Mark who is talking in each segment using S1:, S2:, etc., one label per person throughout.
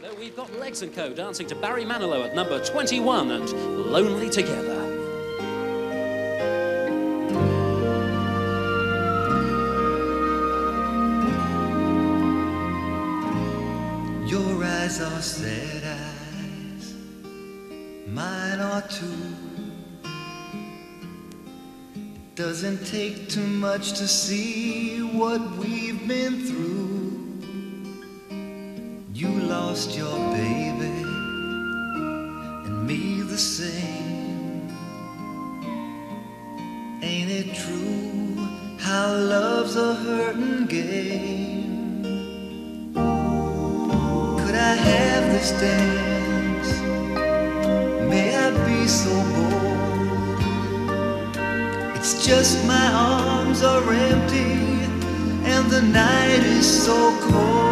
S1: Though, we've got Legs & Co. dancing to Barry Manilow at number 21 and Lonely Together.
S2: Your eyes are sad eyes, mine are too. Doesn't take too much to see what we've been through. You lost your baby, and me the same. Ain't it true how love's a hurting game? Could I have this dance? May I be so bold? It's just my arms are empty and the night is so cold.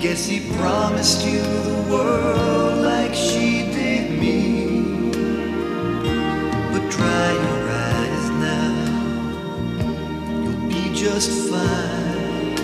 S2: Guess he promised you the world like she did me. But dry your eyes now, you'll be just fine.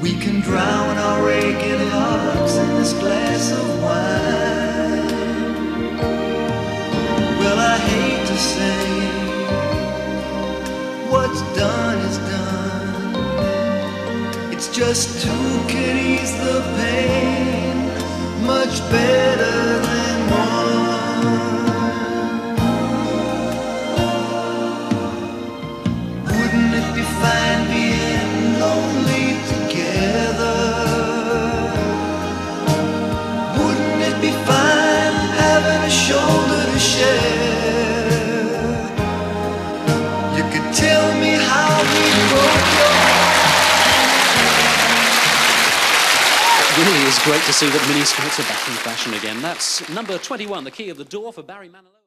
S2: We can drown our aching hearts in this glass of wine. Well, I hate to say It's just can ease the pain. Much better
S1: It really is great to see that miniskirts are back in fashion again. That's number 21, the key of the door for Barry Manilow.